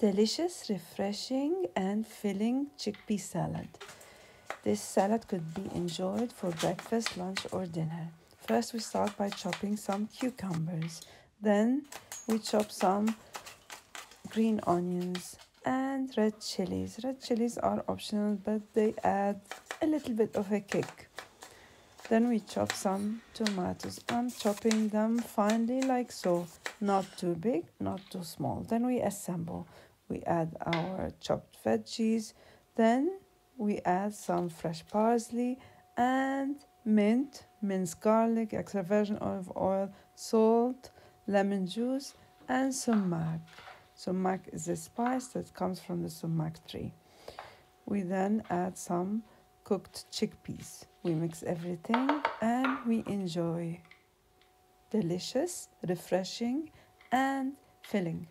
delicious, refreshing, and filling chickpea salad. This salad could be enjoyed for breakfast, lunch, or dinner. First, we start by chopping some cucumbers. Then, we chop some green onions and red chilies. Red chilies are optional, but they add a little bit of a kick. Then we chop some tomatoes. I'm chopping them finely like so, not too big, not too small. Then we assemble. We add our chopped veggies. Then we add some fresh parsley and mint, minced garlic, extra virgin olive oil, salt, lemon juice, and sumac. Sumac is a spice that comes from the sumac tree. We then add some cooked chickpeas. We mix everything and we enjoy delicious, refreshing, and filling.